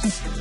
Thank you.